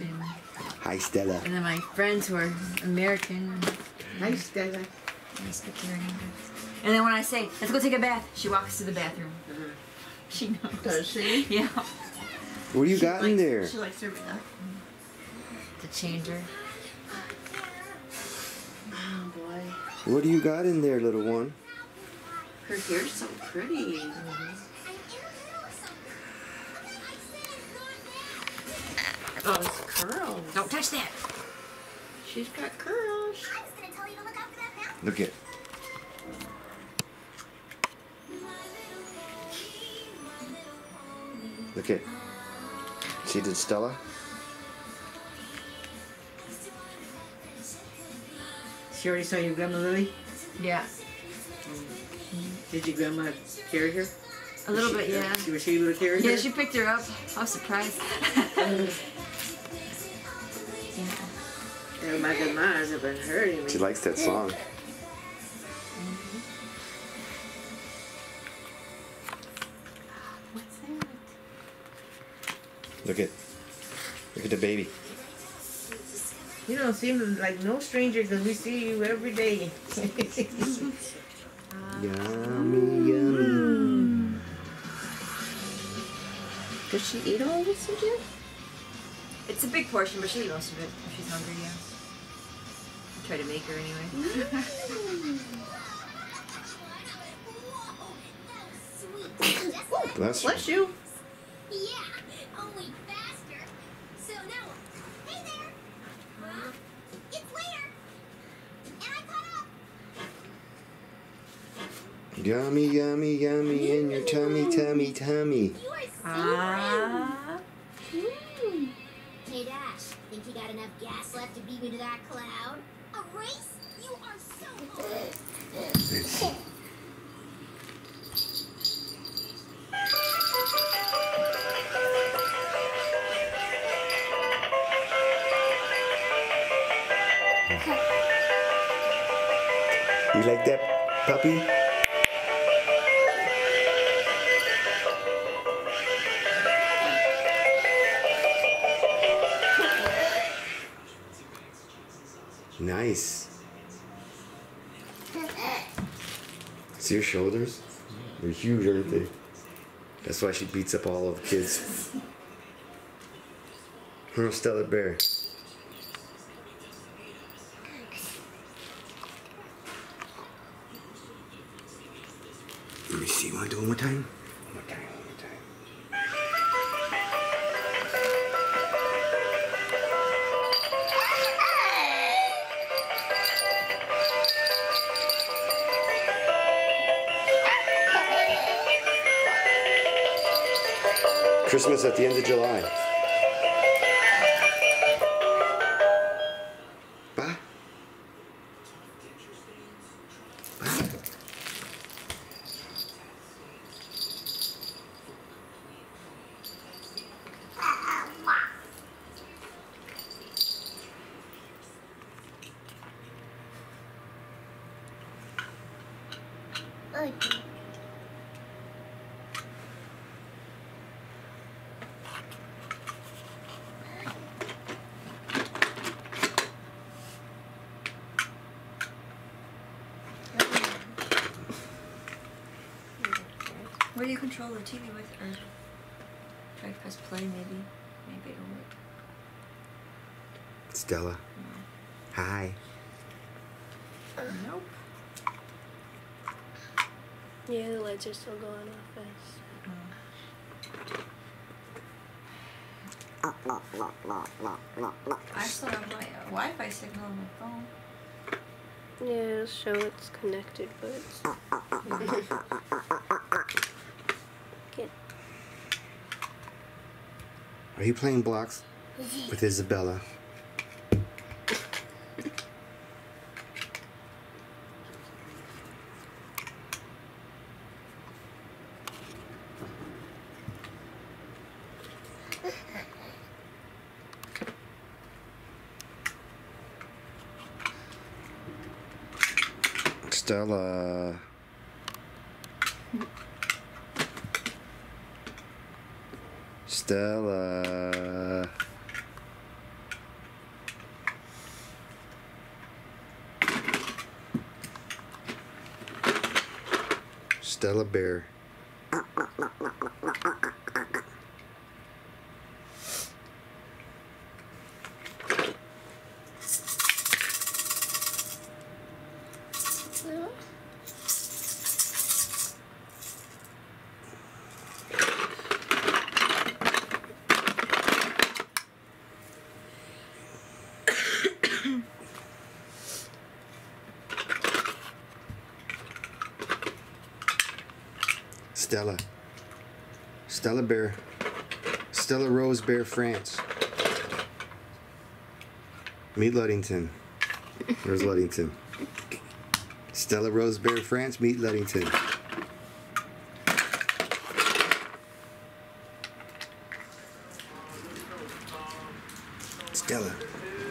and, Hi, Stella. and then my friends who are American. Hi, Stella. I speak to her English. And then when I say, let's go take a bath, she walks to the bathroom. Mm-hmm. She knows. Does she? Yeah. What do you got in there? She likes her bath. To change her. Oh boy. What do you got in there, little one? Her hair's so pretty. Mm-hmm. Oh, it's curls. Don't touch that. She's got curls. Look look it. Look it. See did Stella? She already saw your grandma Lily? Yeah. Did your grandma carry her? A little Was bit, yeah. She, was she able to carry her? Yeah, she picked her up. I was surprised. yeah. Yeah, my grandma's have been hurting me. She likes that song. What's that? Look at. Look at the baby. You don't seem like no stranger because we see you every day. Yummy, yummy. Does she eat all this again? It's a big portion, but she eats most of it if she's hungry, yeah. I try to make her anyway. Bless you. Bless you. Yeah, only faster. So now, hey there. Huh? It's later. And I caught up. Yummy, yummy, yummy in your tummy, tummy, tummy. You are so Ah. ready. Hey Dash, think you got enough gas left to beat me to that cloud? You like that, puppy? Nice. See her shoulders? They're huge, aren't they? That's why she beats up all of the kids. Her Stella Bear. Christmas at the end of July. TV with? Or try to press play, maybe. Maybe it'll work. Stella. Hi. Nope. Yeah, the lights are still going off as I still have my uh, Wi-Fi signal on my phone. Yeah, it'll show it's connected, but it's Get- Are you playing blocks with Isabella? Stella. Stella. Stella Bear. Bear, France. Meet Luddington. Where's Luddington? Stella Rose Bear, France. Meet Luddington. Stella.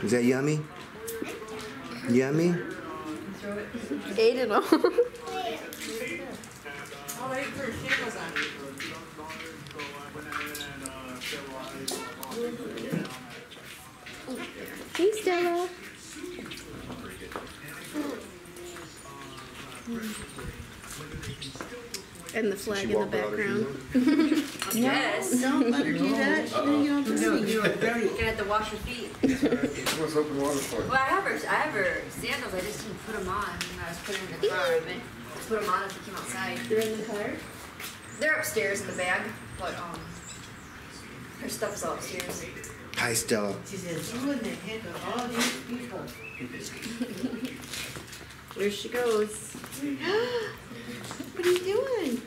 Is that yummy? Yummy? Ate it all. And the flag in the background. Yes. Don't let her do that. She didn't get on the No, seat. you are very. You're gonna have to wash your feet. What's open water for? Well, I have her, I have her sandals. I just didn't put them on when I was putting them in the car. I meant to put them on as we came outside. They're in the car. They're upstairs in the bag, but um, her stuff's all upstairs. Hi, Stella. She says, you wouldn't have handled all these people. Here she goes. What are you doing?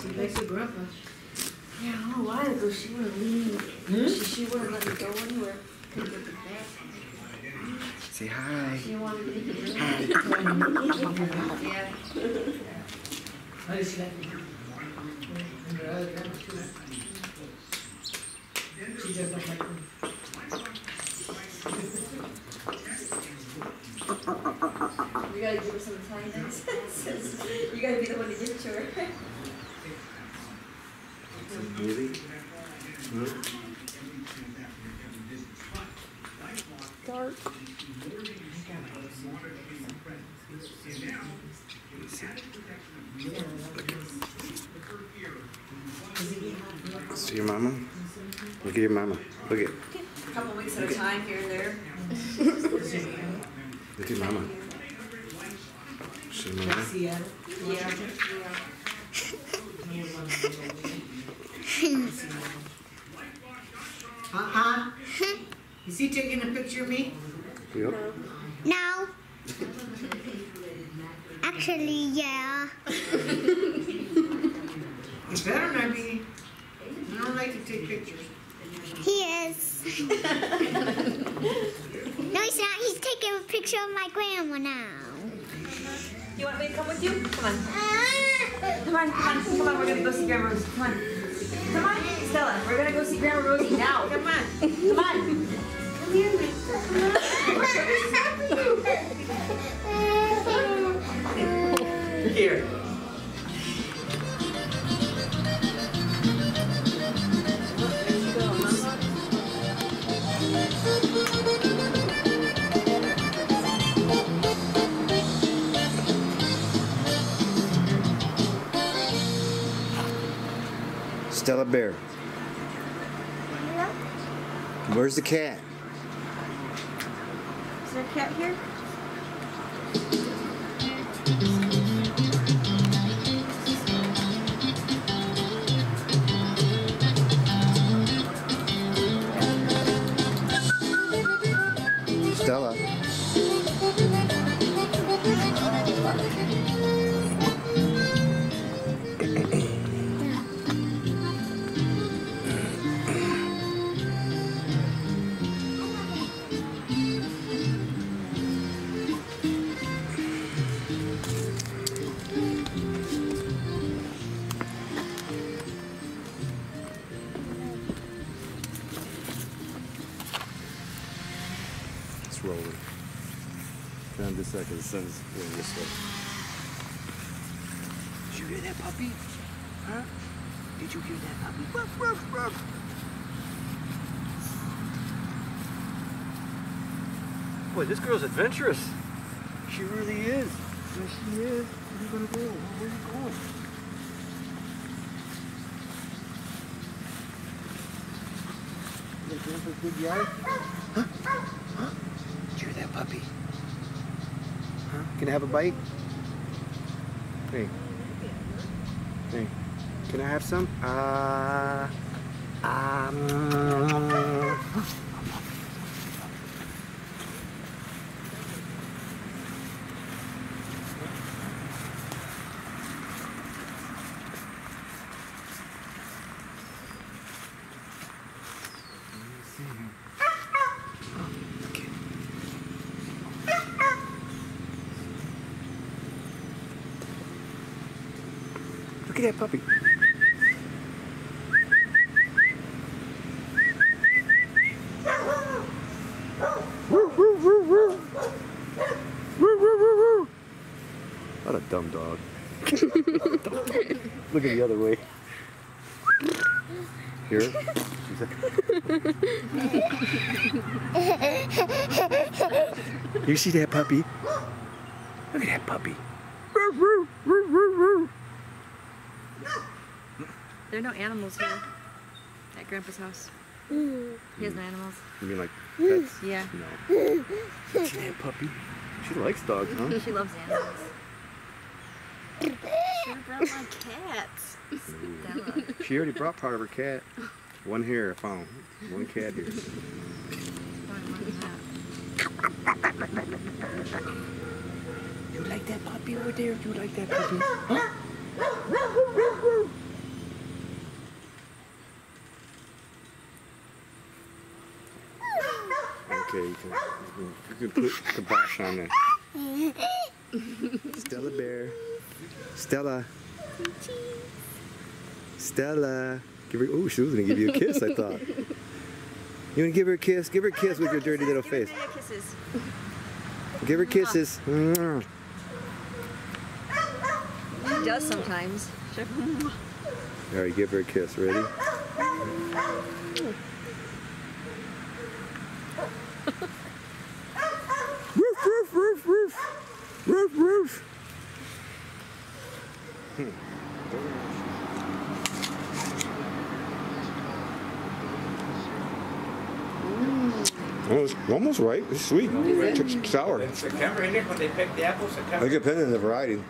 She likes her grandpa. Yeah, I don't know why ago she wouldn't leave. She, she wouldn't let me go anywhere. Couldn't get the back. Say hi. She wanted to leave. Yeah. Oh, she got and her other grandma too. She just don't like them. We gotta give her some accents. you gotta be the one to give it to her. Really? Dark. See your mama? Look at your mama. Look at A couple weeks at a time here and there. look at mama. See your mama? Seattle. Yeah. Uh-uh. Is he taking a picture of me? Yep. No. Actually, yeah. It better not be. I don't like to take pictures. He is. no, he's not. He's taking a picture of my grandma now. You want me to come with you? Come on. Uh, come on, come on, come on. We're gonna go see Grandma Rosie. Come on. Come on, Stella. We're gonna go see Grandma Rosie now. Come on. Come on. Come Here. Stella Bear. Where's the cat? Is there a cat here? Stella. Rolling. Found this second. The sun's going this way. Did you hear that puppy? Huh? Did you hear that puppy? Ruff, ruff, ruff. Boy, this girl's adventurous. She really is. Yes, she is. Where are you gonna go? Where are you going? Huh? Did you hear that puppy? Huh? Can I have a bite? Hey. Hey. Can I have some? Uh, um, Look at that puppy. Woo, woo, woo, woo. Woo, woo, woo, woo. What a dumb dog. Look at the other way. Here. You see that puppy? Look at that puppy. Animals here at Grandpa's house. Mm. He has no animals. You mean like mm. pets? Yeah. No. Mm. See that puppy? She likes dogs, huh? She loves animals. Should brought my cats. She already brought part of her cat. One here I found. One cat here. You like that puppy over there? You like that puppy? Huh? Okay, you can, you can put the kibosh on there. Stella Bear. Stella. Stella. Give her. Oh, she was gonna give you a kiss. I thought. You wanna give her a kiss? Give her a kiss with your dirty little face. Give her kisses. Give her kisses. She does sometimes. All right, give her a kiss. Ready? It's right. It's sweet. It's sour. In September, isn't it, when they pick the apples? September? It depends on the variety.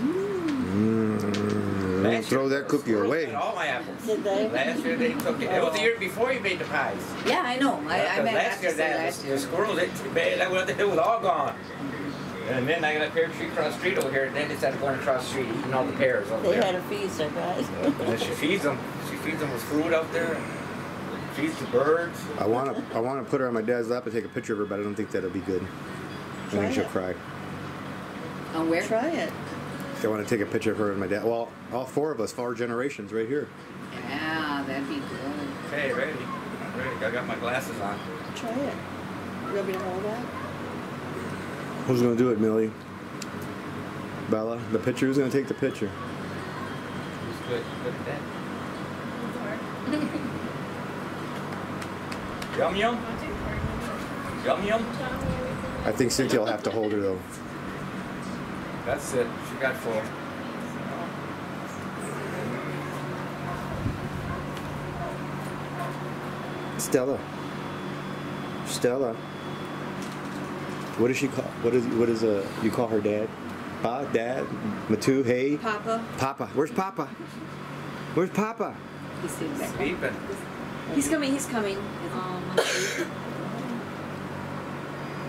Mm, Last throw that cookie away. all my apples. Did they? Last year they took it. It was the year before you made the pies. Yeah, I know. I, I Because meant last year that last the year. squirrels ate that was it was all gone. And then I got a pear tree across the street over here. And then they started going across the street eating all the pears over They there. had a feast, I guess. And then she feeds them. She feeds them with fruit out there. And Feeds the birds. I want to I want to put her on my dad's lap and take a picture of her, but I don't think that'll be good. I Try think she'll it. cry. On where? Try it. I want to take a picture of her and my dad. Well, all four of us, four generations, right here. Yeah, that'd be good. Okay, ready. I'm ready. I got my glasses on. Try it. You want me to hold that? Who's gonna do it, Millie? Bella, the picture. Who's gonna take the picture? Who's good? Good at that. Yum yum. Yum yum. I think Cynthia will have to hold her though. That's it. She got full. Stella. Stella. What does she call? What is what is uh you call her dad? Pa, dad, Matu, hey, Papa. Papa. Where's Papa? Where's Papa? He's sitting back. Sleeping. He's coming, he's coming. Um,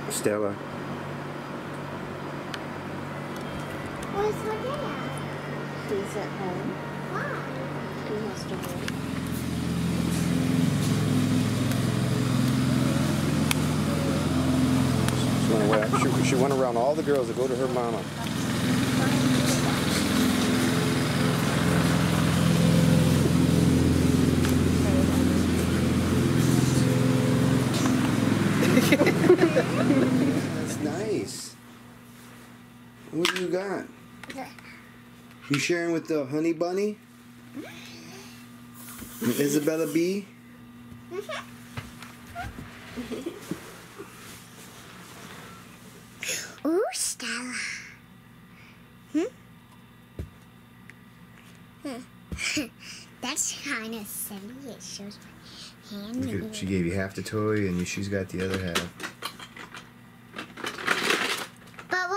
Stella. Where's my dad? He's at home. Why? He has to work. She went, away. She, she went around all the girls to go to her mama. That's nice. What do you got? You sharing with the honey bunny? Isabella B? Ooh, Stella. Hmm? That's kind of silly. It shows my hand. Look in at, she gave you half the toy, and she's got the other half.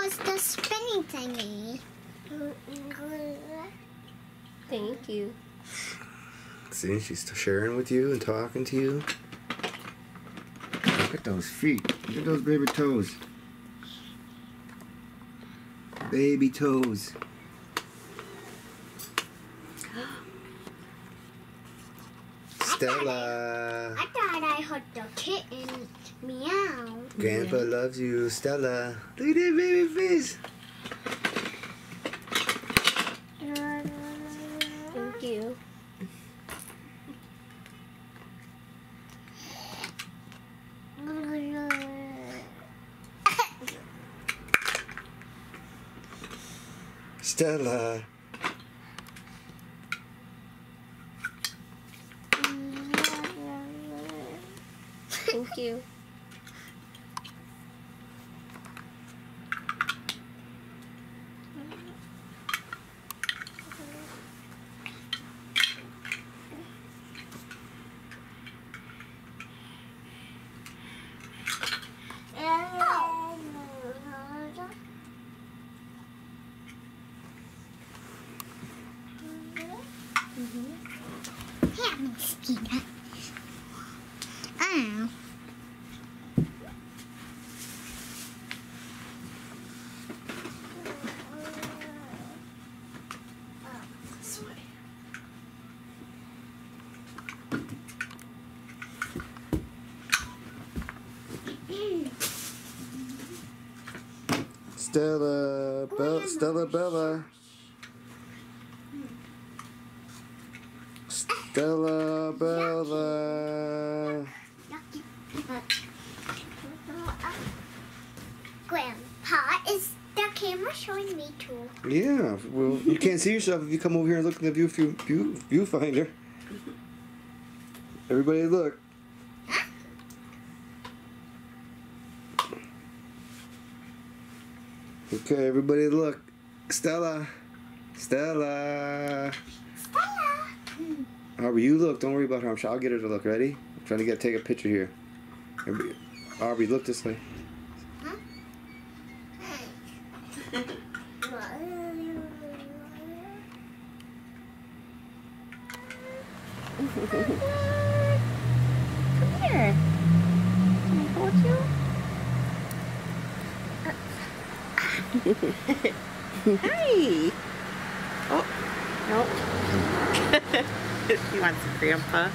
But what's the spinning thingy? Thank you. See, she's sharing with you and talking to you. Look at those feet. Look at those baby toes. Baby toes. Stella. I thought I heard the kitten meow. Grandpa loves you, Stella. Look at that baby face. Thank you. Stella. Thank you. Yeah, mosquito. Oh. Stella. Bella. Stella Bella. Stella Bella. Grandpa, is the camera showing me too? Yeah, well, you can't see yourself if you come over here and look in the view, view, view viewfinder. Everybody look. Okay, everybody look. Stella. Stella. Stella. Aubrey, you look. Don't worry about her. I'm sure I'll get her to look. Ready? I'm trying to get take a picture here. Everybody- Aubrey, look this way. Come here. Can I hold you? Hi. Oh, nope. she wants a grandpa.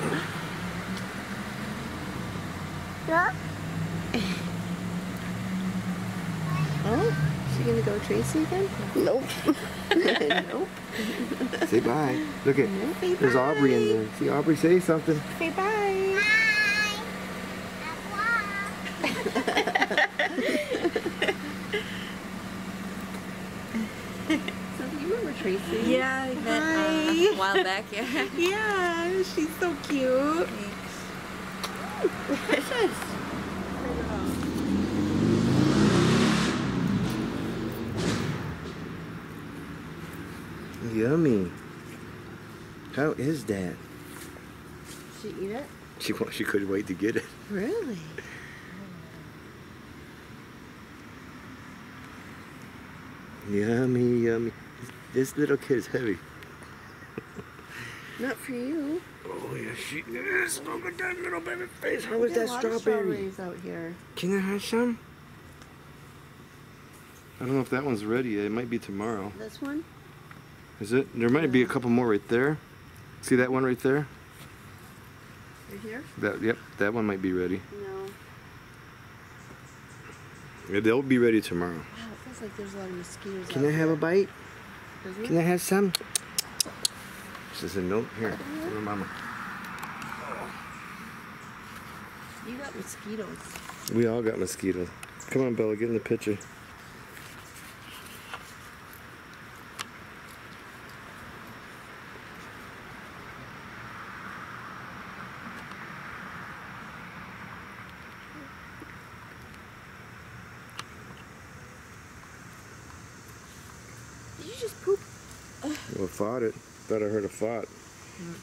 Yeah. Oh, she gonna go Tracy again? Nope. nope. Say bye. Look at. Say There's Aubrey in there. See Aubrey say something. Say bye. Bye. So do you remember Tracy? Yeah, I met uh, a while back. Yeah. Yeah, she's so cute. Yummy. How is that? She eat it? She wa- she couldn't wait to get it. Really? Yummy, yummy. This little kid is heavy. Not for you. Oh yeah, she is. Look at that little baby face. How is There's is that a lot strawberry? out here. Can I have some? I don't know if that one's ready yet. It might be tomorrow. This one? Is it? There might be a couple more right there. See that one right there? Right here? That yep, that one might be ready. No. Yeah, they'll be ready tomorrow. Wow, it feels like there's a lot of mosquitoes Can out I have a bite? doesn't Can it? I have some? She said no. Here, give her mama. You got mosquitoes. We all got mosquitoes. Come on, Bella, get in the picture. Did you just poop? Well, fought it. Thought I heard a fought. Hmm.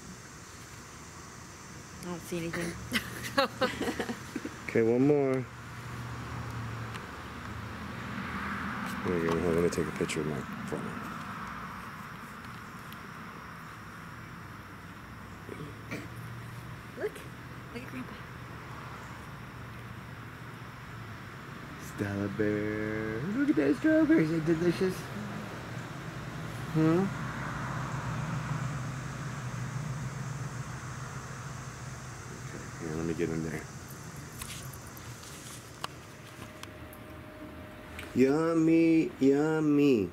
I don't see anything. Okay, one more. There you go. Hold on, Let me take a picture of my phone. Look. Look at Grandpa. Stella Bear. Look at those strawberries. They're delicious. Huh? Okay, here, let me get in there. Yummy, yummy.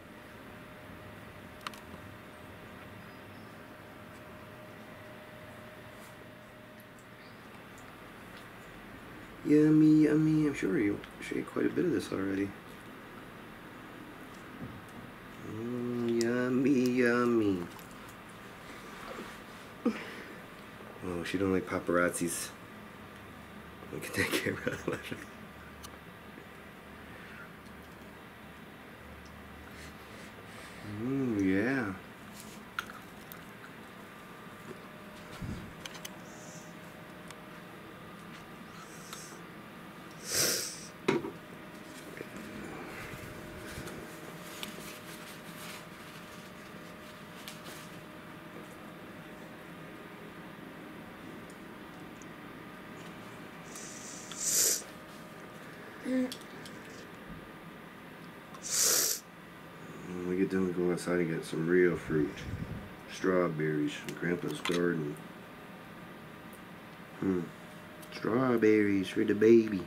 Yummy, yummy. I'm sure you ate quite a bit of this already. Mm, yummy, yummy. Oh, she don't like paparazzis. Look at that camera. Ooh, yeah. When we get done, we go outside and get some real fruit. Strawberries from Grandpa's garden. Hmm. Strawberries for the baby.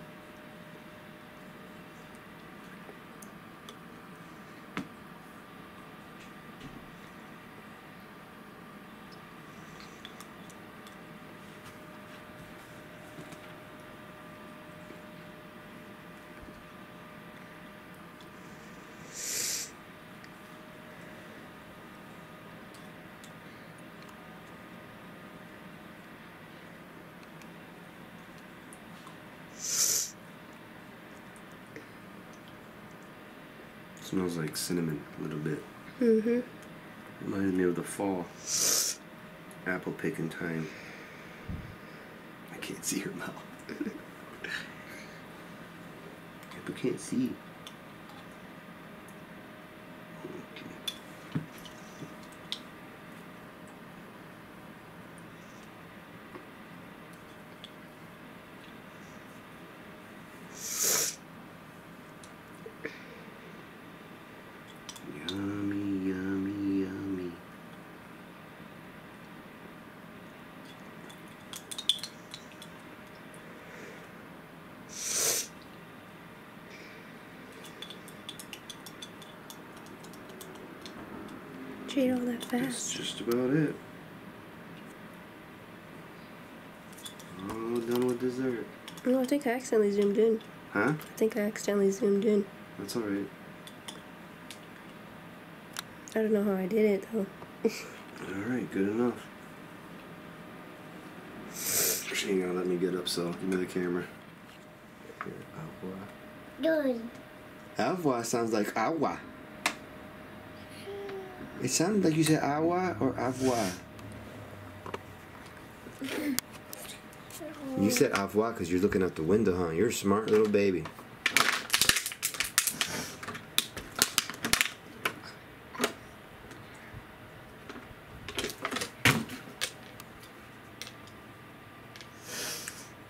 Smells like cinnamon a little bit. Mm-hmm. Reminds me of the fall. Apple picking time. I can't see her mouth. Apple can't see. Okay. Yummy, yummy, yummy. She ate all that That's just about it. All done with dessert. No, I think I accidentally zoomed in. Huh? I think I accidentally zoomed in. That's alright. I don't know how I did it though. Alright, good enough. She ain't gonna let me get up, so give me the camera. Here, agua. Good. Agua sounds like agua. It sounded like you said agua or agua. You said agua because you're looking out the window, huh? You're a smart little baby.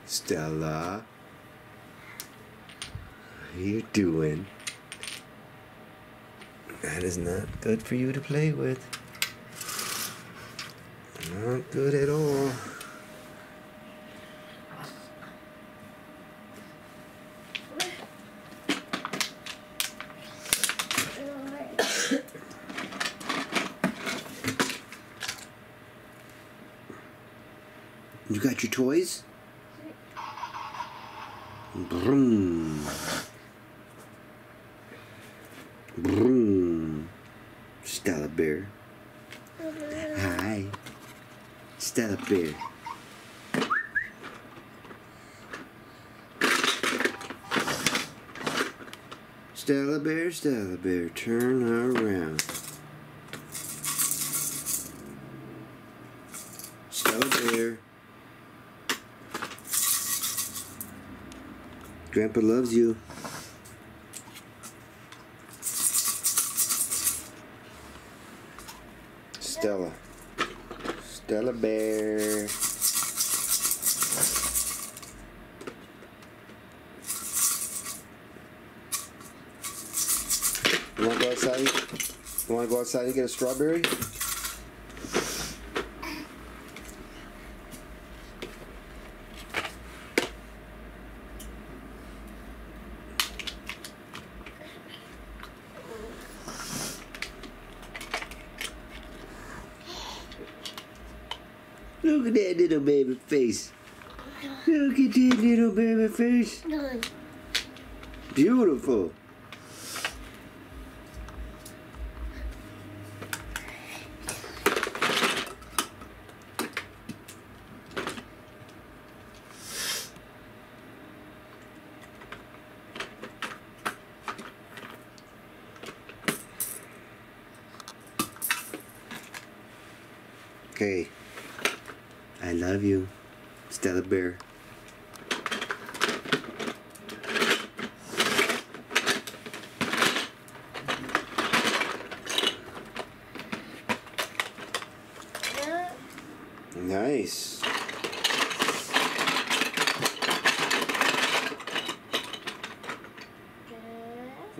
Stella. How you doing? That is not good for you to play with. Not good at all. You got your toys? Stella bear, turn around. Stella bear, Grandpa loves you. Stella. Stella Bear. Outside and get a strawberry? Look at that little baby face. Look at that little baby face. Beautiful. Okay. I love you, Stella Bear. Nice.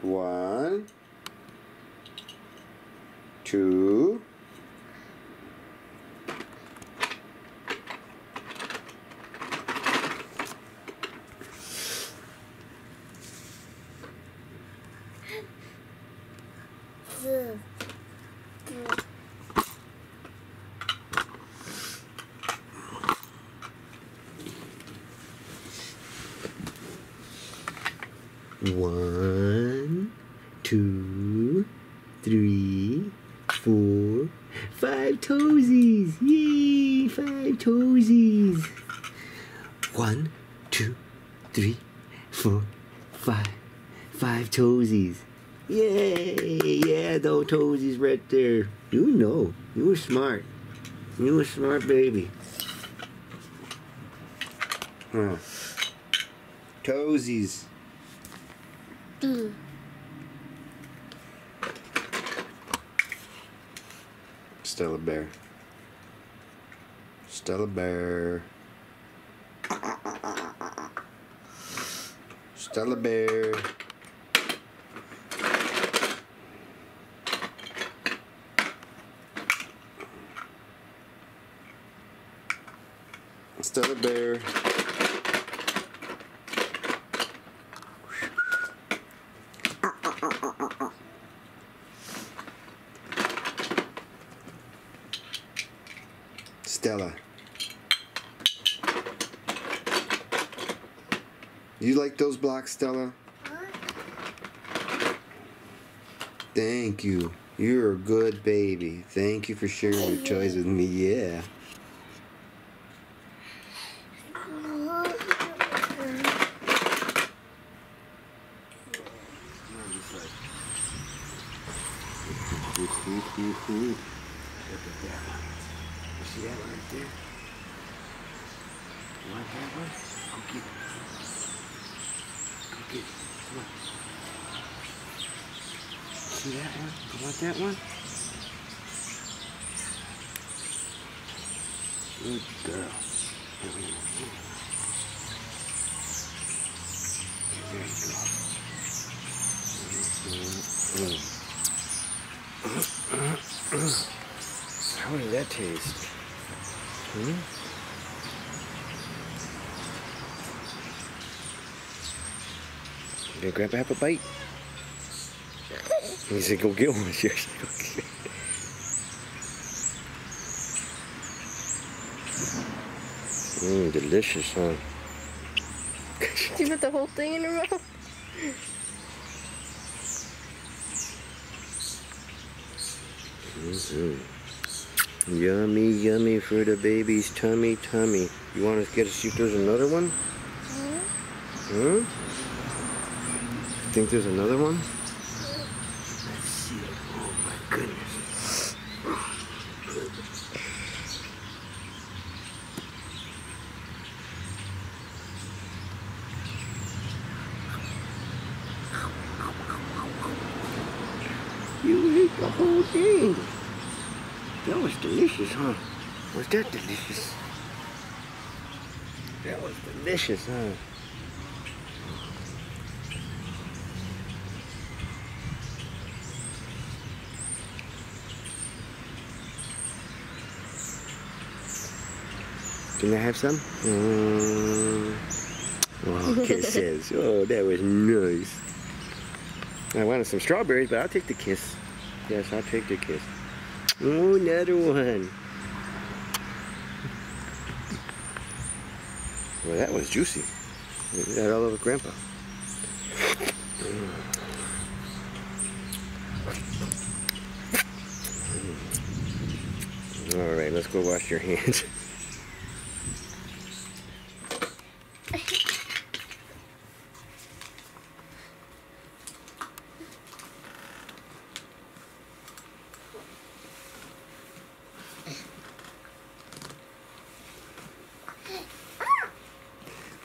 One, two, One, two, three, four, five toesies. Yay, five toesies. One, two, three, four, five, five toesies. Yay, yeah, those toesies right there. You know, you were smart. You were smart baby. Huh. Toesies. Stella Bear. Stella Bear. Stella Bear. Stella Bear. Stella. You like those blocks, Stella? Thank you. You're a good baby. Thank you for sharing your toys with me. Yeah. Look at that one. You see that one right there? You want that one? Go get it. Go get it. Come on. See that one? You want that one? Good girl. There you go. There you go. How does that taste? Hmm? Did Grandpa have a bite? He said, go get one. She said, go get it. Mmm, delicious, huh? Did you put the whole thing in her mouth? hmm Yummy, yummy for the baby's tummy, tummy. You want to get to see if there's another one? Hmm? Think there's another one? Let's see. Oh my goodness. Hey, that was delicious, huh? Was that delicious? That was delicious, huh? Can I have some? Mm. Oh, kisses. oh, that was nice. I wanted some strawberries, but I'll take the kiss. Yes, I'll take the kiss. Oh, another one. Well, that was juicy. That all over Grandpa. All right, let's go wash your hands.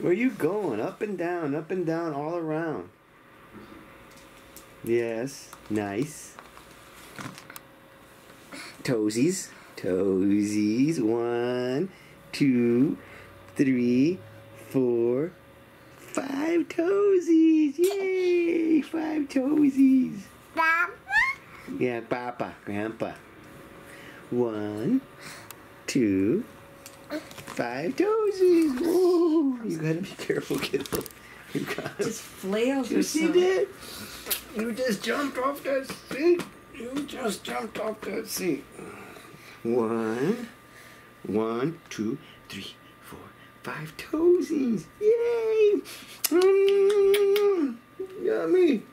Where you going? Up and down, up and down, all around. Yes, nice. Toesies, toesies. One, two, three, four, five toesies. Yay! Five toesies. Papa? Yeah, Papa, Grandpa. One, two, five toesies. Whoa! You gotta be careful, kiddo. You got Just flails you or see that? You just jumped off that seat. You just jumped off that seat. One, one, two, three, four, five toesies. Yay! Mm, yummy.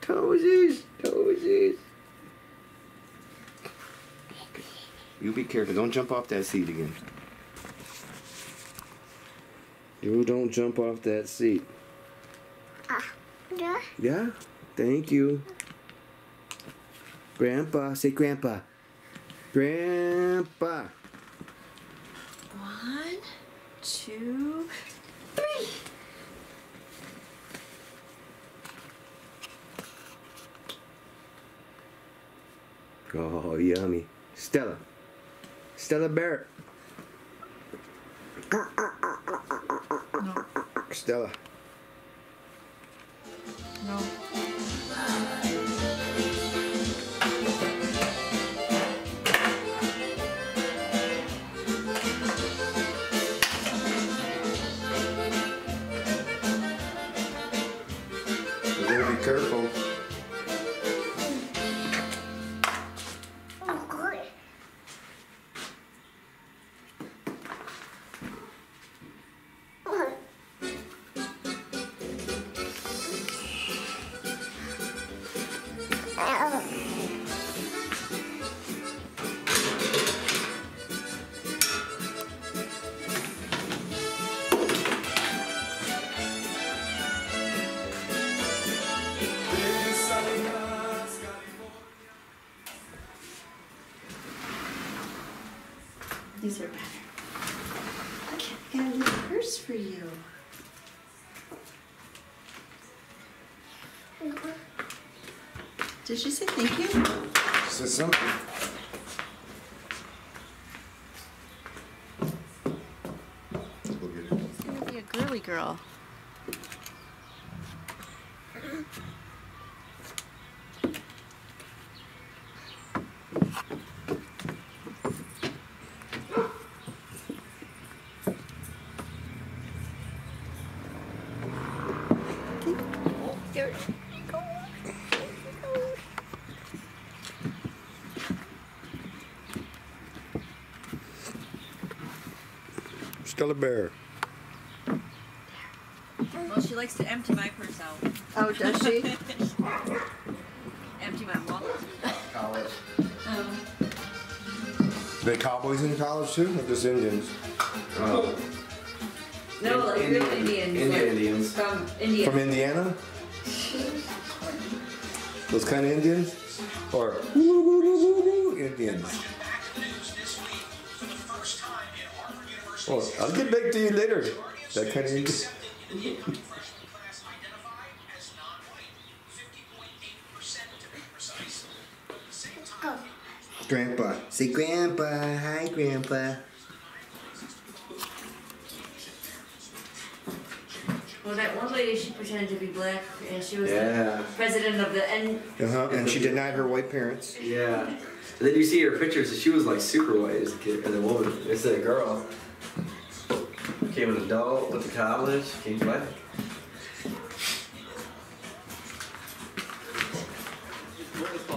Toesies, toesies. You be careful. Don't jump off that seat again. You don't jump off that seat. Yeah. Yeah, thank you. Grandpa, say grandpa. Grandpa. One, two, three. Oh, yummy. Stella. Stella Barrett. Stella. No. Did she say thank you? Say something. You're gonna be a girly girl. Stella Bear. Well, she likes to empty my purse out. Oh, does she? empty my wallet. College. Um, They cowboys in college too, or just Indians? Oh. no, like real Indians. Indian like, Indians. From India. From Indiana? Those kind of Indians? Or Indians? Oh, I'll get back to you later. That kind of. Grandpa. Say Grandpa. Hi, Grandpa. Well, that one lady, she pretended to be black, and she was Yeah. the president of the N. Uh-huh. And she denied her white parents. Yeah. And then you see her pictures, and she was like super white as a kid, as a woman. It's a girl. Became an adult, went to college, came black.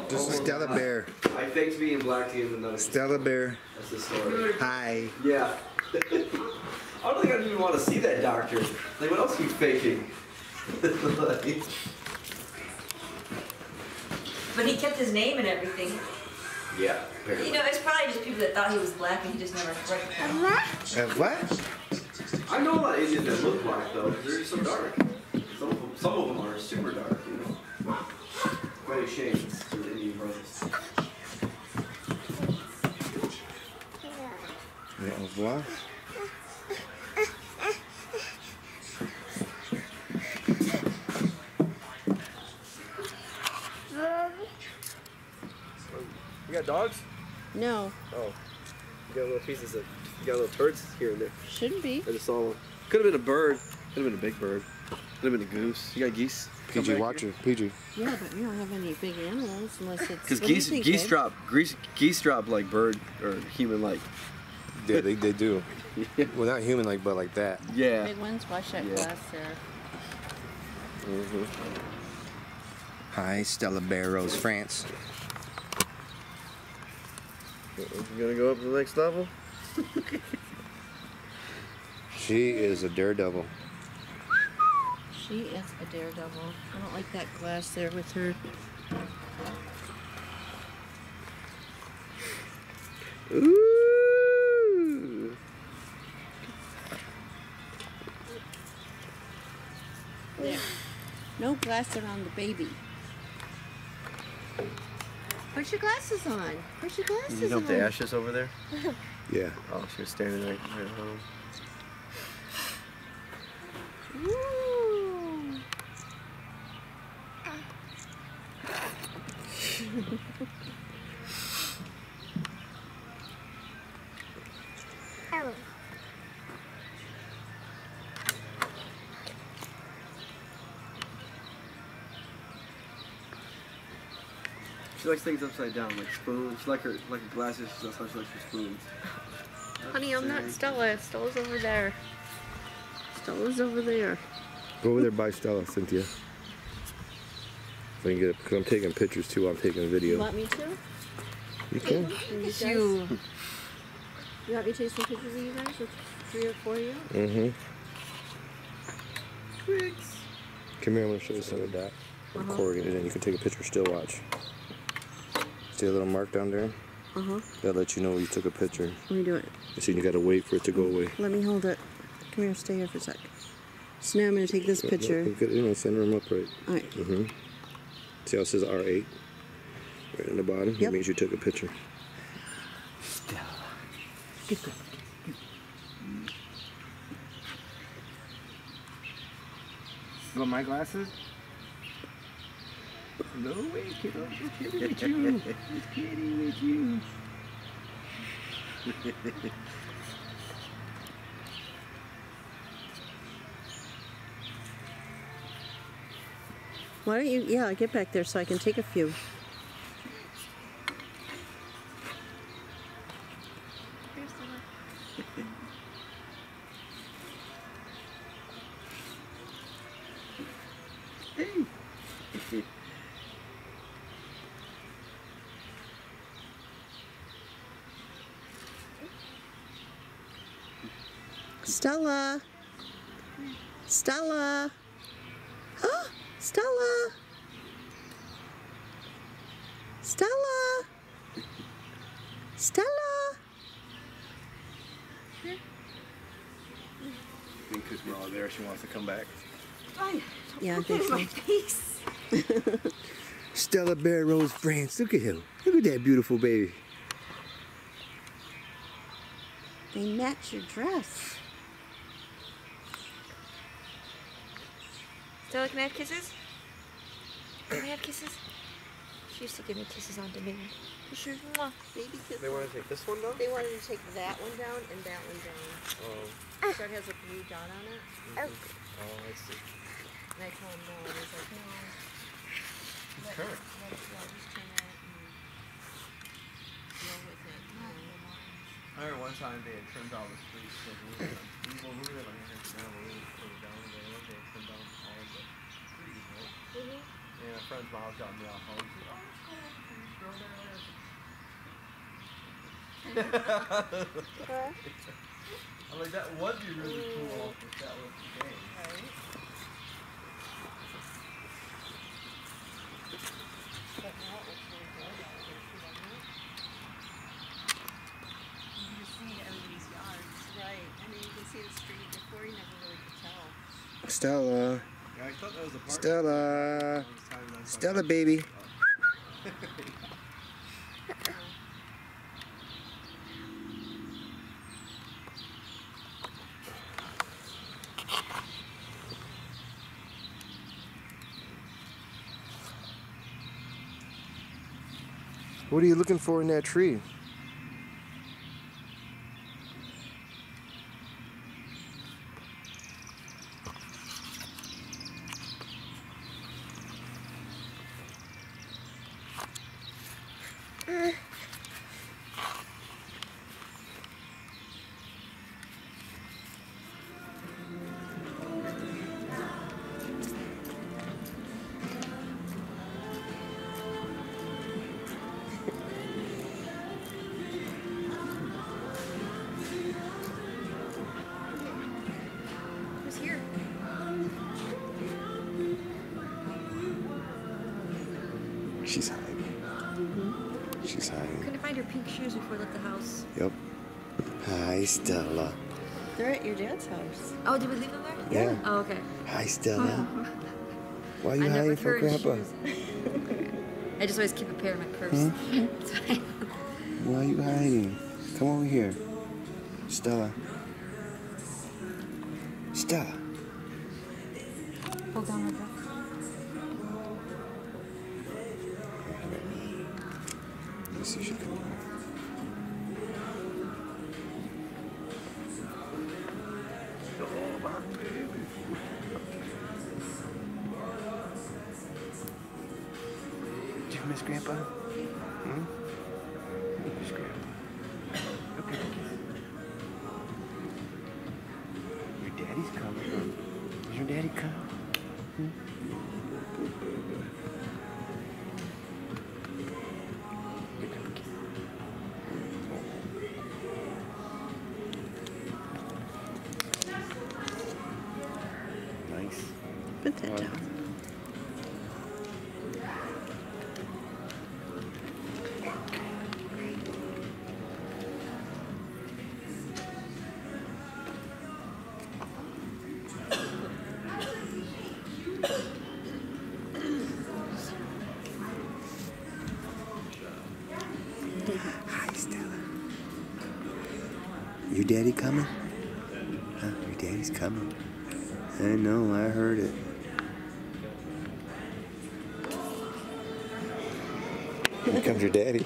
This is Stella Bear. I faked being black to get another. Stella Bear. That's the story. Hi. Yeah. I don't think I'd even want to see that doctor. Like, what else are you faking? Like- But he kept his name and everything. yeah. You know, it's probably just people that thought he was black and he just never recognized. him. Uh, what? I know a lot of Indians that look black though. 'cause They're just so dark. Some of them, some of them are super dark. You know. Quite a shame to the Indian brothers. Au revoir. You got dogs? No, Oh. You got little pieces of, you got little turds here and there. shouldn't be. I just saw one. Could have been a bird. Could have been a big bird. Could have been a goose. You got geese? PG back Watcher. PG. Yeah, but we don't have any big animals unless it's. Because what geese, think, geese babe? drop, geese, geese drop like bird or human like. Yeah, they, they do. Yeah. Well, not human like, but like that. Yeah. Big ones, watch that Yeah. glass there. hmm Hi, Stella Bear Rose, France. You gonna go up to the next level? She is a daredevil. She is a daredevil. I don't like that glass there with her. Ooh. There. No glass around the baby. Put your glasses on. Put your glasses on. You dump on. the ashes over there? Yeah. Oh, she was standing right, right at home. Ooh. Oh. She likes things upside down, like spoons. She like her like her glasses. That's how she likes her spoons. Honey, I'm not Stella. Stella's over there. Stella's over there. Go over there by Stella, Cynthia. So I can get it, because I'm taking pictures too. I'm taking a You video. want me to? You can. You You. You want me to take some pictures of you guys? With three or four of you? Mm-hmm. Come here, I'm going to show you some of that. Recording it, and you can take a picture still watch. See a little mark down there? Uh-huh. That lets you know you took a picture. Let me do it. So you got to wait for it to go away. Let me hold it. Come here, stay here for a sec. So now I'm going to take this picture. Good, you know, center them upright. All right. Mm-hmm. See how it says R8? Right in the bottom? That means you took a picture. You want my glasses? No way, kiddo. Just kidding with you. Just kidding with you. Why don't you, yeah, get back there so I can take a few. Stella. Stella. Stella. Stella. Stella. Because we're all there, she wants to come back. Yeah, I think so. my face. Stella Bear Rose France. Look at him. Look at that beautiful baby. They match your dress. Stella, can I have kisses? Can I have kisses? She used to give me kisses on demand. For sure. Mwah. Baby kiss. They want to take this one down? They wanted to take that one down and that one down. Oh, So it has a blue dot on it. Oh. oh, I see. And I told him no, and he's like, no. Let, Sure. let, yeah, just turn that and deal with it. I remember one time they had trimmed all the streets so we were, we were, we were like, here's the we were putting down there, they had trimmed down all the trees, right? And a friend's mom got me off home. She's like, oh, it's cool, please grow there. I'm like, that would be really cool if that was the case. But now it looks really good out here, too, doesn't it? You can see everybody's yards. Right. I mean, you can see the street. Before you never really could tell. Yeah, Stella. I thought that was a park. Stella. Stella, baby. What are you looking for in that tree? Hi, Stella. Uh-huh. Why are you I hiding from Grandpa? I just always keep a pair in my purse. Fine. Why are you hiding? Come over here. Stella. Your daddy coming? Huh? Your daddy's coming. I know, I heard it. Here comes your daddy.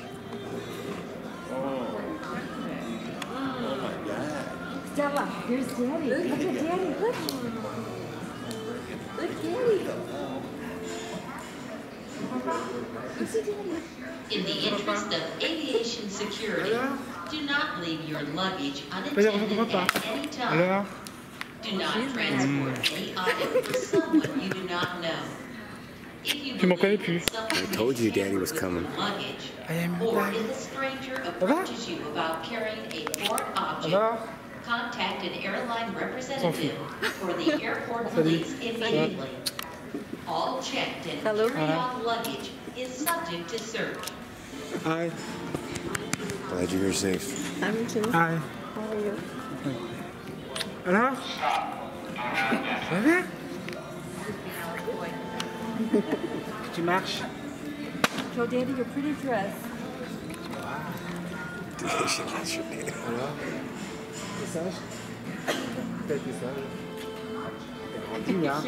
Stella, here's Daddy. Look at Daddy. Look. Look, Daddy. Look at Daddy. In the interest of aviation security, do not leave your luggage unattended at any time. Do not transport any item to someone you do not know. If you believe that I told you Daddy was coming. luggage, or if a stranger approaches you about carrying a foreign object, contact an airline representative or the airport police immediately. All checked and carry-on luggage is subject to search. Hi. Glad you're here safe. I'm too. Hi. How are you? Hello? Okay. Did you match? Show Daddy your pretty dress. she gets your name. Hello? Message? Peut-être que ça. T'es grandi, hein?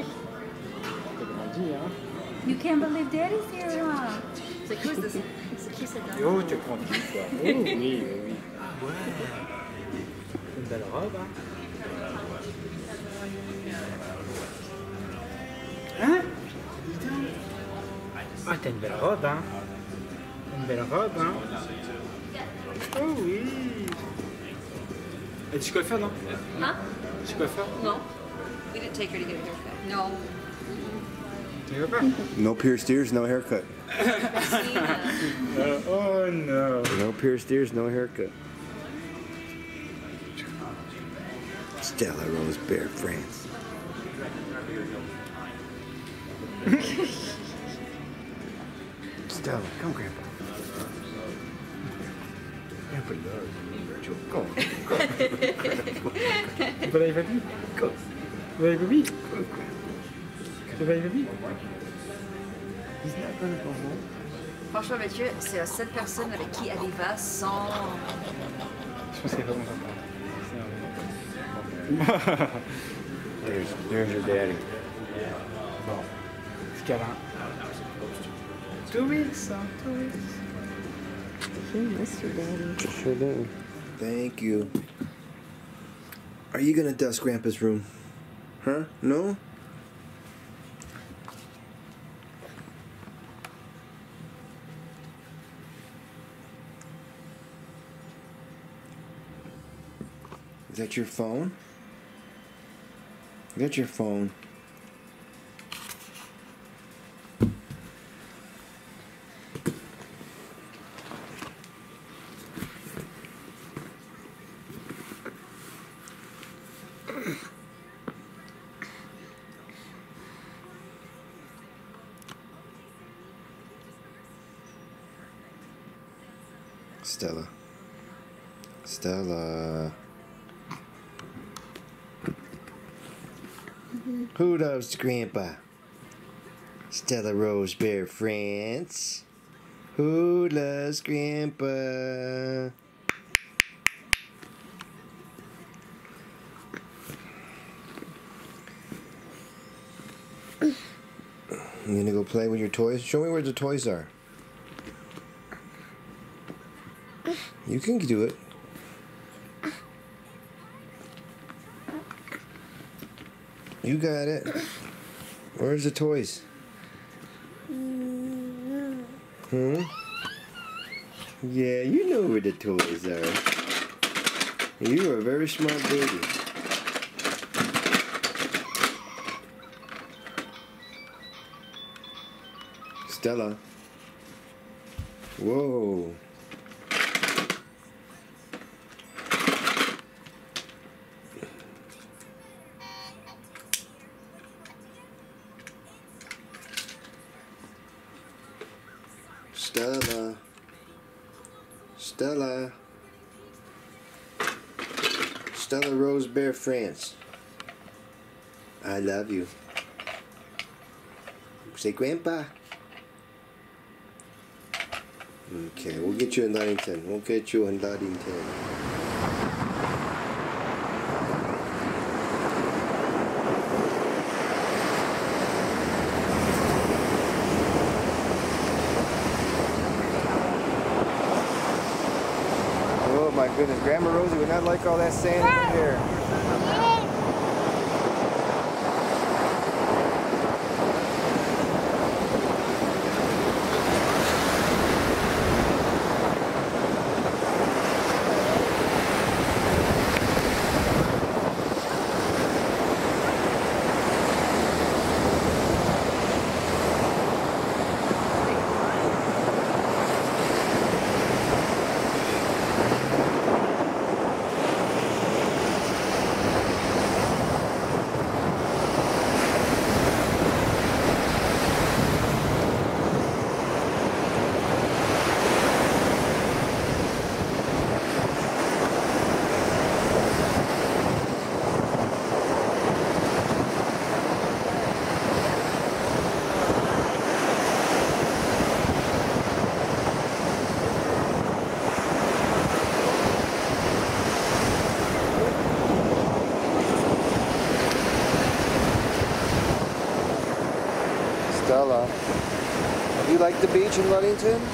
T'es grandi, hein? You can't believe Daddy's here, huh? C'est qui c'est C'est qui cette dame Oh, tu es tranquille, quoi. Oh, oui, oui, oui. Ah ouais. Une belle robe, hein. Hein? Ah, t'as une belle robe, hein. Une belle robe, hein. Oh oui. Et tu coiffeur, non? Huh? Tu coiffeur No. We didn't take her to get a haircut. No. No pierced ears, no haircut. Uh, oh no. No pierced ears, no haircut. Stella Rose Bear France. Stella, come Grandpa. Grandpa loves you. Joe, Go on. Go on. Tu vas aller baby Go. Tu vas aller baby Tu vas aller baby He's not gonna go home. Franchement, Mathieu, c'est la seule personne avec qui elle y va sans. Je pense qu'elle va dans There's, there's your daddy. Bon. C'est câlin. Two weeks, hein, two weeks. He missed your daddy. Sure do. Thank you. Are you gonna dust Grandpa's room? Huh? No? That your phone? Is that your phone? Who loves Grandpa? Stella Rose Bear France. Who loves Grandpa? You gonna go play with your toys? Show me where the toys are. You can do it. You got it. Where's the toys? Hmm? Yeah, you know where the toys are. You are a very smart baby. Stella. Whoa. France. I love you. Say Grandpa. Okay, we'll get you in Ludington. We'll get you in Ludington. Oh my goodness, Grandma Rosie would not like all that sand in her hair. like the beach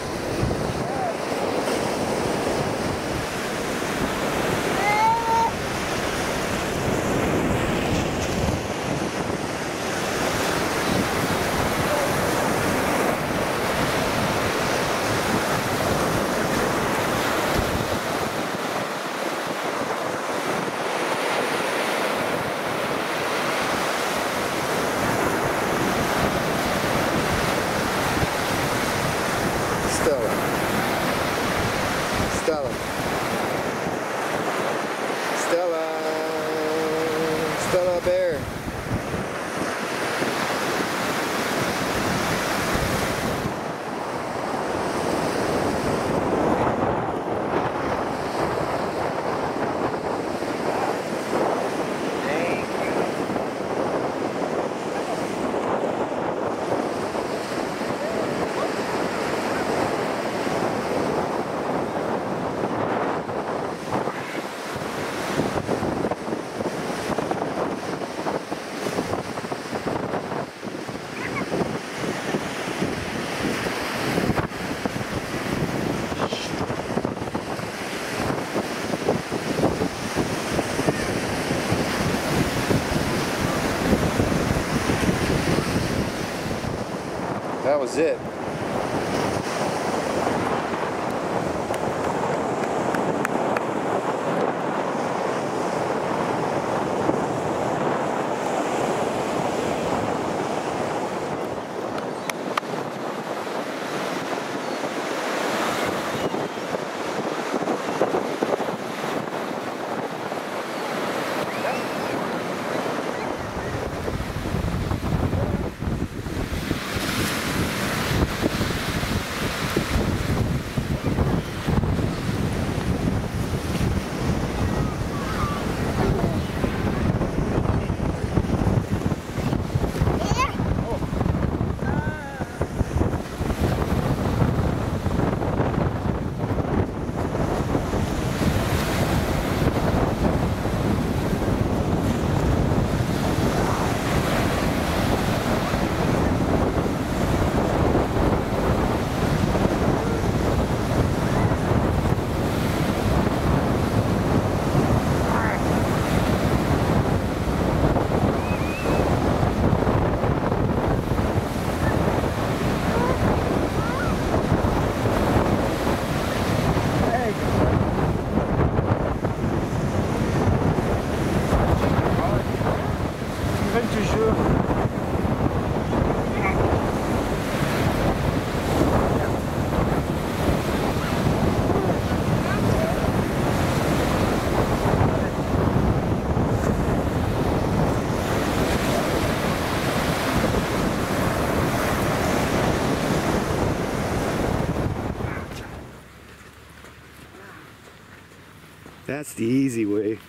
That's the easy way.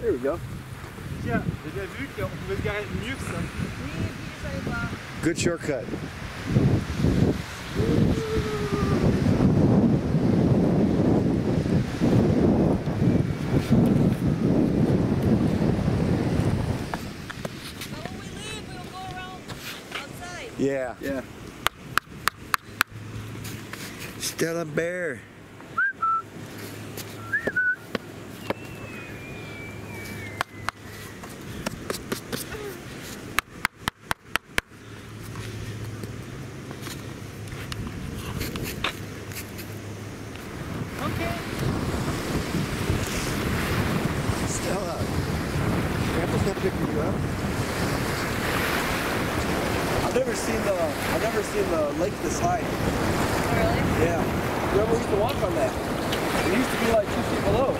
There we go. Tiens, j'ai déjà vu qu'on pouvait se garer mieux que ça. Good shortcut. Yeah. Yeah. Stella Bear. Stella. Grandpa's not picking you up. I've never seen the I've never seen the lake this high. Really? Yeah. Remember we used to walk on that. It used to be like two feet below.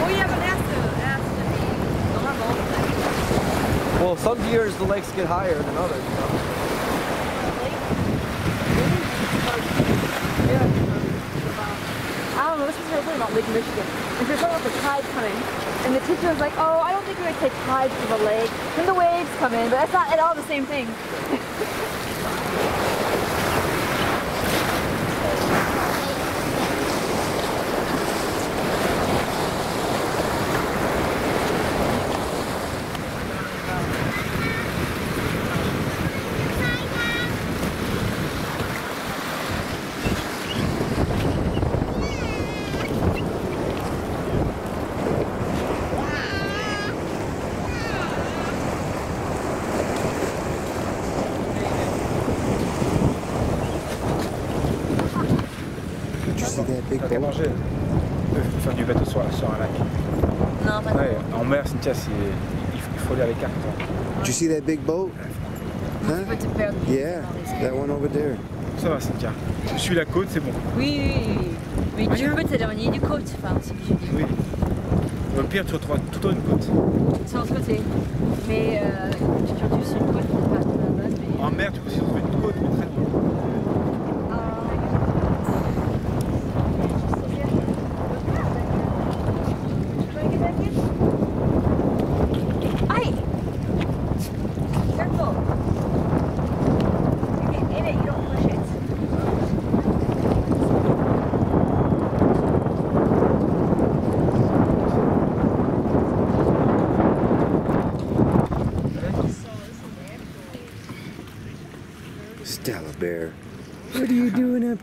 Oh yeah, but it has to, it has to be the level. Well, some years the lakes get higher than others. You know? I don't know, this was something about Lake Michigan. And there's something about the tide coming. And the teacher was like, oh, I don't think going to take tides to the lake. Then the waves come in, but that's not at all the same thing. See that big boat? Huh? Yeah, that one over there. Ça va, Cynthia. Je suis la côte, c'est bon. Oui, oui, oui. Mais tu peux t'éloigner du côte. Enfin, c'est plus. Oui. Au pire, tu retrouveras tout autour une côte. L'autre côté. Mais euh,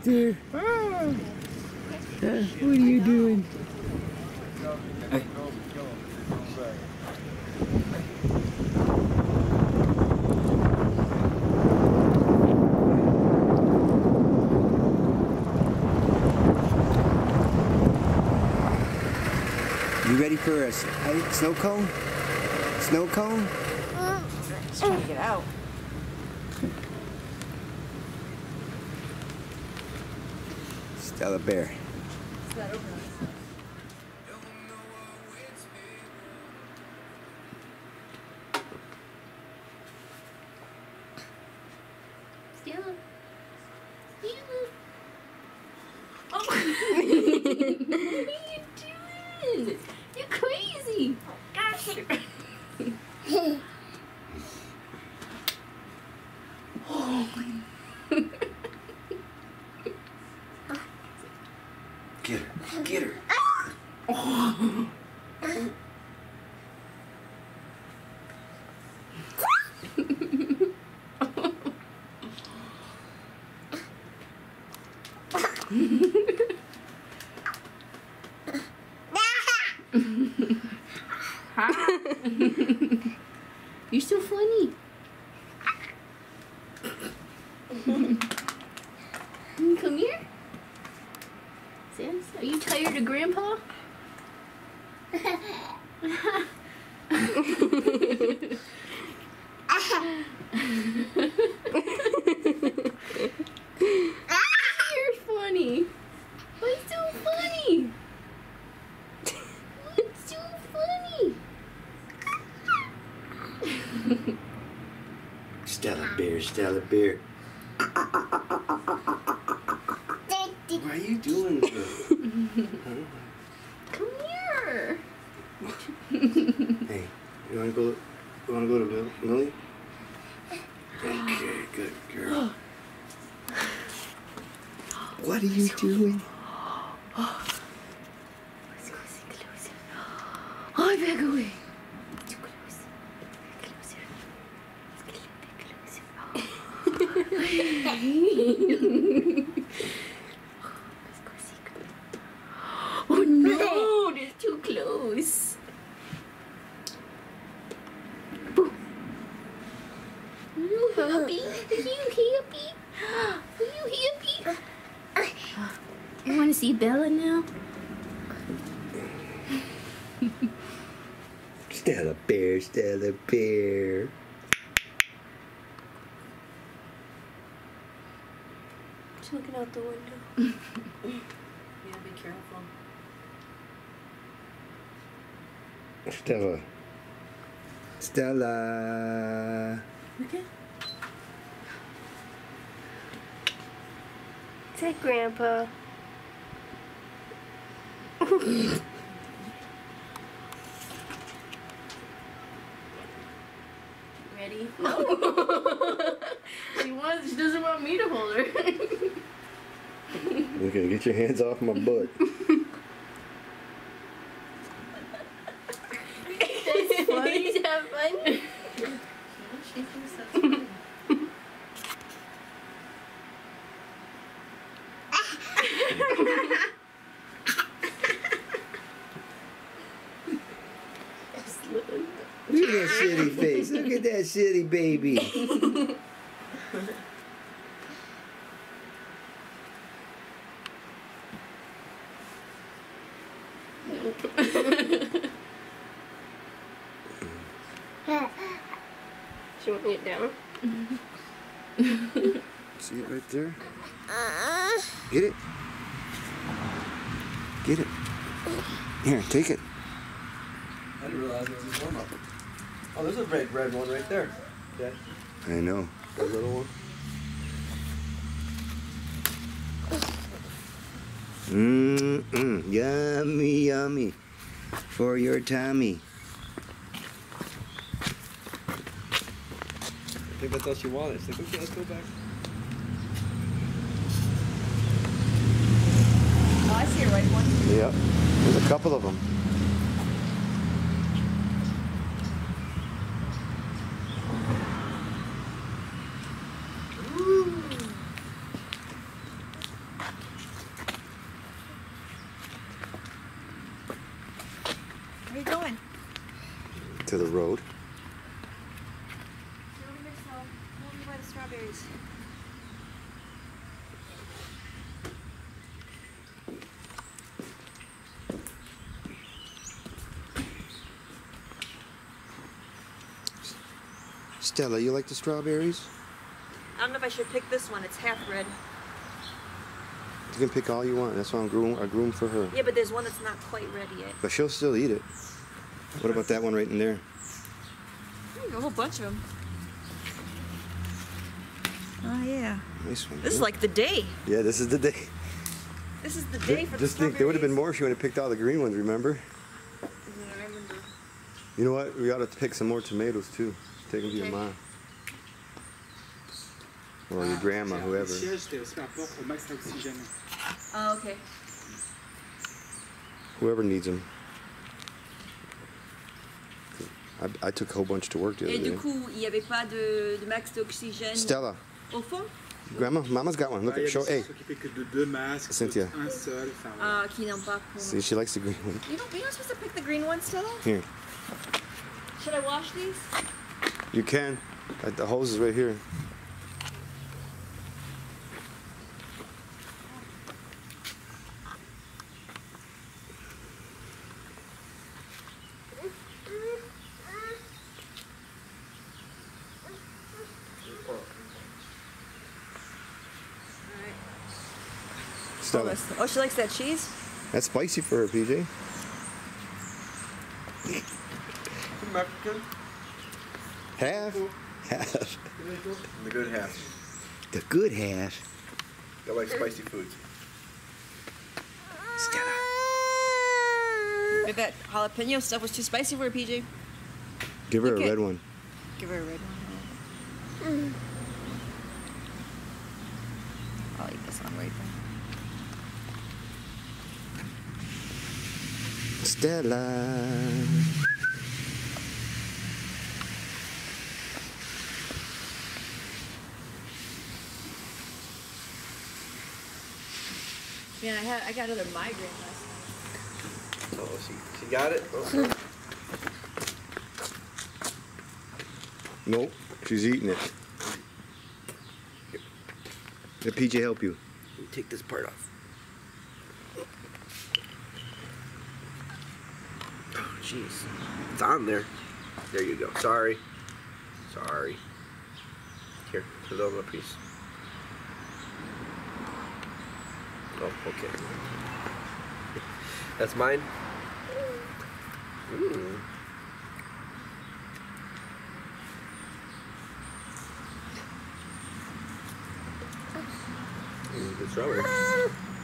there? Huh? Ah, what are you doing? You ready for a snow cone? Snow cone? Just trying to get out. Stella Bear. Stella. Stella. Oh. what are you doing? You're crazy. Get her. Get her. You're so funny. Come here. Sam, are you tired of Grandpa? You're funny. What's so funny? What's so funny? Stella Bear, Stella Bear. What are you doing? girl? Come here. hey, you wanna go? You wanna go to Bill, Millie? Okay, good girl. What are you doing? Oh, back away. oh no, they're too close. Boo. Are you happy? Are you happy? Are you happy? You want to see Bella now? Stella Bear, Stella Bear. She's looking out the window. Yeah, be careful. Stella. Stella. Okay. Is that Grandpa? Ready? No. she wants. She doesn't want me to hold her. Okay, your hands off my butt. That's funny. Is that fun? Look at that shitty face. Look at that shitty baby. She want me it down? See it right there? Get it. Get it. Here, take it. I didn't realize there was one up. Oh, there's a red, red one right there. Okay. I know. The little one. Mmm, yummy, yummy. For your tummy. I think that's all she wanted. She's like, okay, let's go back. Oh, I see a red one. Yep. There's a couple of them. Where you going? To the road. Get over here, Stella. Come over by the strawberries. Stella, you like the strawberries? I don't know if I should pick this one. It's half red. You can pick all you want. That's why I'm groom, I groom for her. Yeah, but there's one that's not quite red yet. But she'll still eat it. What about that one right in there? A whole bunch of them. Oh yeah. Nice one. This is like the day. Yeah, this is the day. This is the day for Just the think, there would have been more if she would have picked all the green ones, remember? Yeah, I remember. You know what? We ought to pick some more tomatoes too. Take them to your mom. Or your grandma, whoever. siège, c'était aussi la porte au max d'oxygène. Oh, okay. Whoever needs them. I, I took a whole bunch to work the Et other du day. coup, il n'y avait pas de, de max d'oxygène Stella, au fond grandma, mama's got one. Look Ah, il y at, show, des hey. qui s'occupent que de deux masques, Cynthia. d'autres un seul. Enfin, voilà. Ah, qui n'ont pas pour... See, she likes the green one. You don't, you're not supposed to pick the green one, Stella? Here, Should I wash these? You can. Uh, The hose is right here. Oh, Stella, oh, she likes that cheese? that's spicy for her, PJ. Mexican. Half. Half. The good half. The good half. I like spicy foods. Stella. Maybe that jalapeno stuff was too spicy for her, PJ. Give her Look a at- red one. Give her a red one. Mm. I'll eat this one right there. Stella. Man, I had I got another migraine last night. Oh, she, she got it? Oh. Nope, she's eating it. Let PJ help you. Take this part off. Oh, jeez. It's on there. There you go. Sorry. Sorry. Here, put it on a piece. Oh, okay. That's mine? Mm. Mm, good strawberry.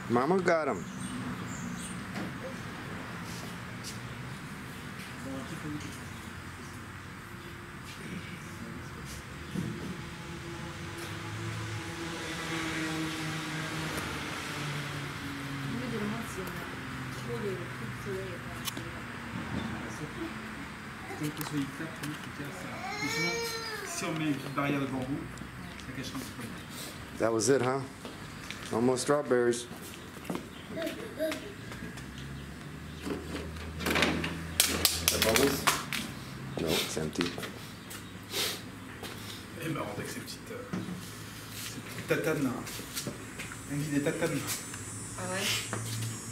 Mama got him. That was it, huh? Almost strawberries. The bubbles? No, it's empty. Elle est marrante avec ces petites, euh, ces petites tatanes. là. On dit des tatanes Ah ouais?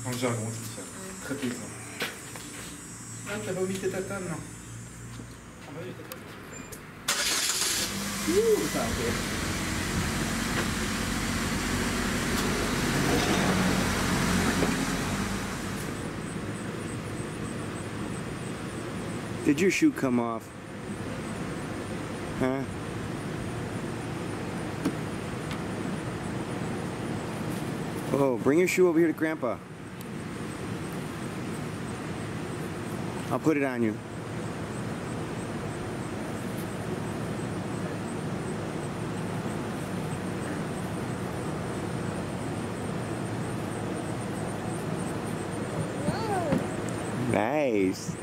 En jargon, c'est ça. Très plaisant. Ah, t'as pas mis tes tatanes, non Ah bah oui, t'as pas. Ouh, ça a Did your shoe come off? Huh? Oh, bring your shoe over here to Grandpa. I'll put it on you. Nice.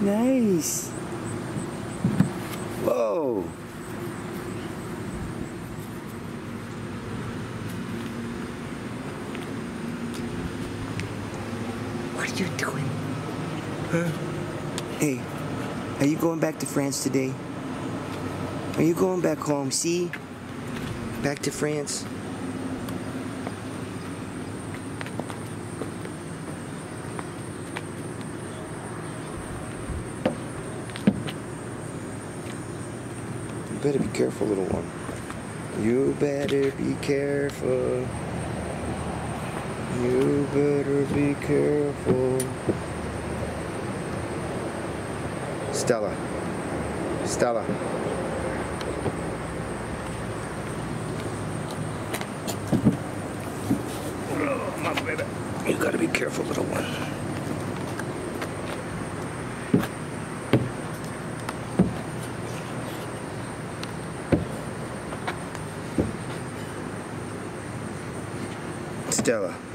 Nice. Whoa. What are you doing? Huh? Hey, are you going back to France today? Are you going back home? See? Back to France? You better be careful, little one. You better be careful. You better be careful. Stella. Stella. Oh, my baby. You gotta be careful, little one. Stella.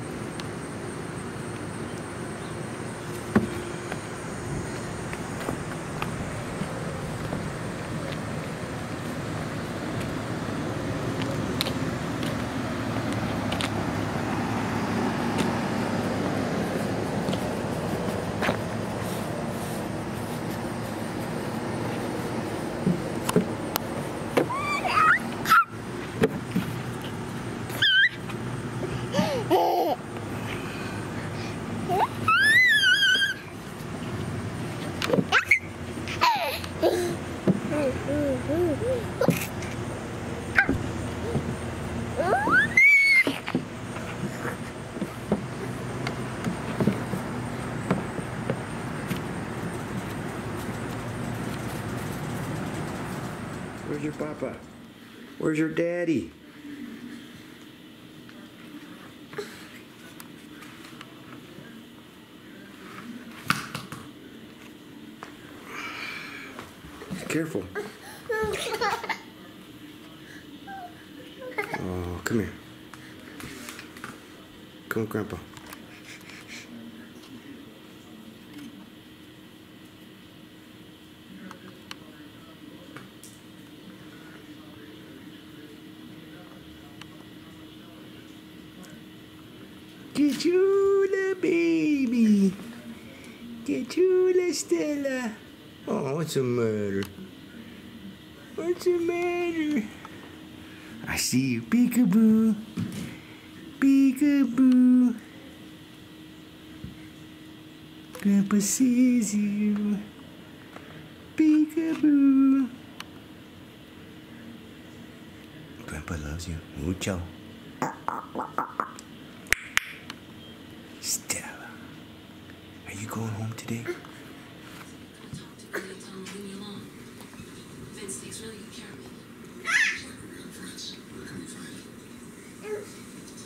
Where's your papa? Where's your daddy? Careful. Oh, come here. Come, Grandpa. Get you the baby. Get you the Stella. Oh, what's the matter? What's the matter? I see you, peekaboo. Peekaboo. Grandpa sees you. Peekaboo. Grandpa loves you. Mucho. Stella, are you going home today?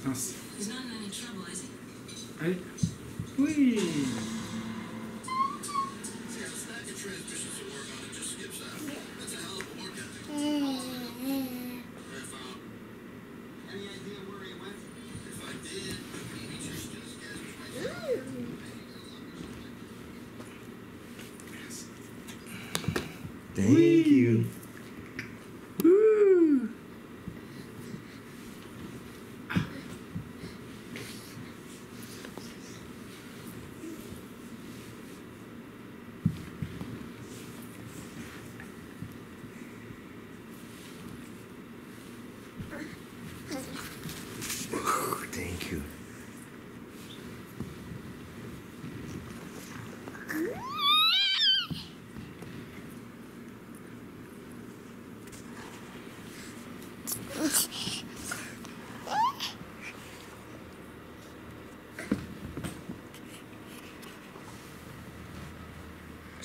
Mince. He's not in any trouble, is he? Allez. Oui. Thank you. Woo. Thank you.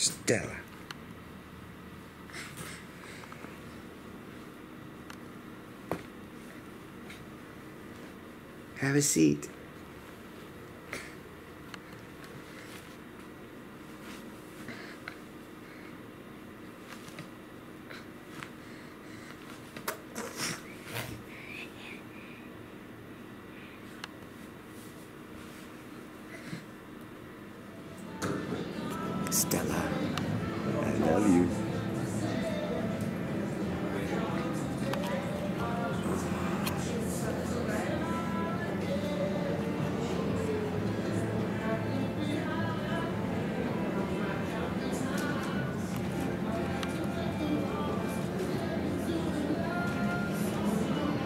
Stella. Have a seat.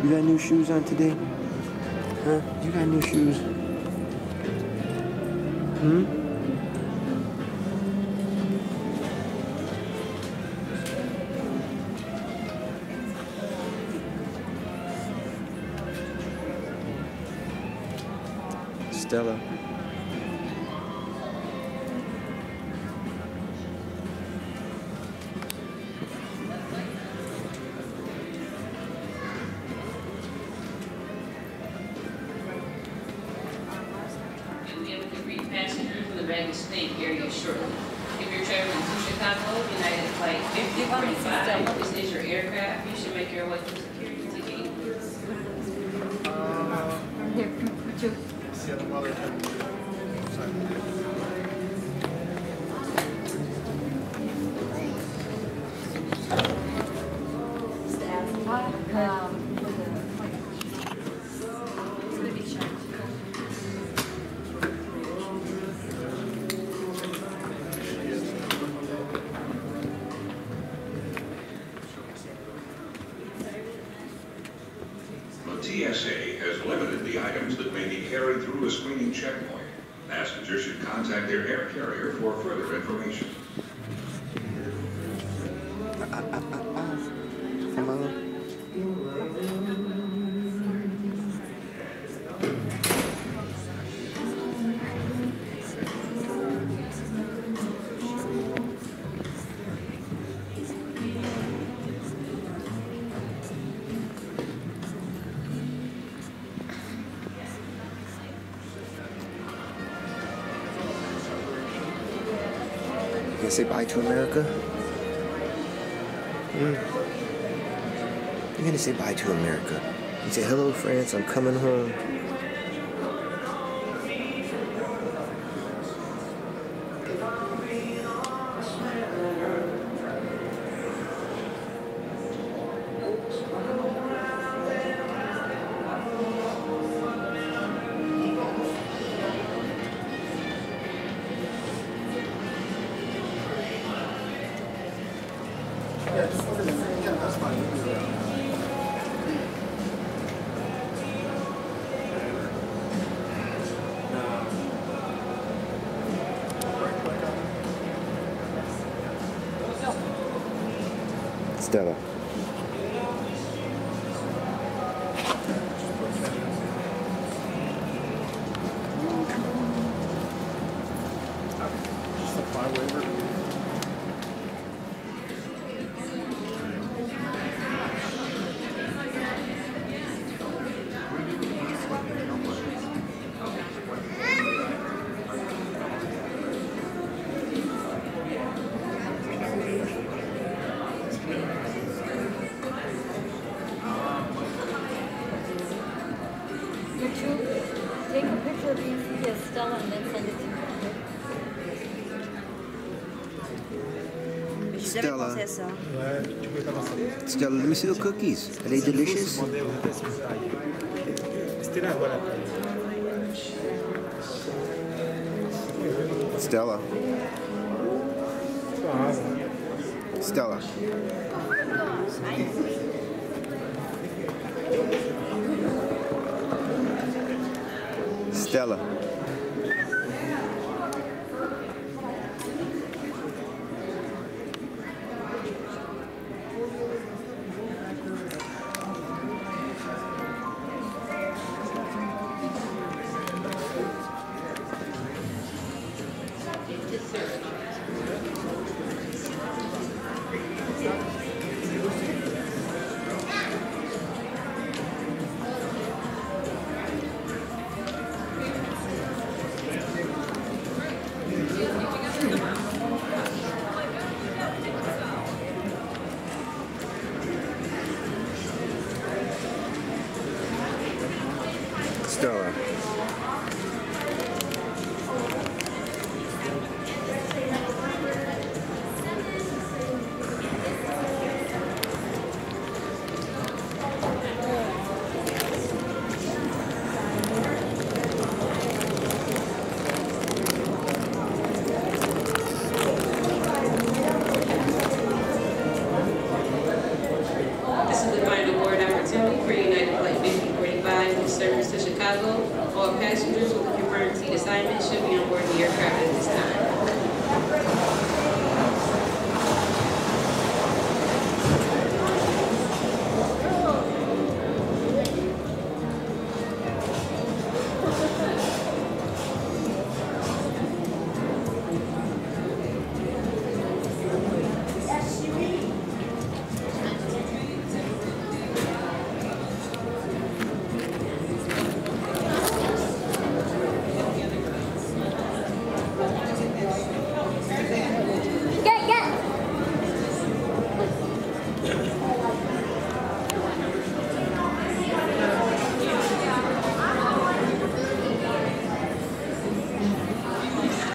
You got new shoes on today? Huh? You got new shoes? Hmm? Stella. TSA has limited the items that may be carried through a screening checkpoint. Passengers should contact their air carrier for further information. Say bye to America? Hmm. You're gonna say bye to America. You say, hello, France, I'm coming home. Stella, Stella, let me see the cookies. Are they delicious? Stella. Stella. Stella.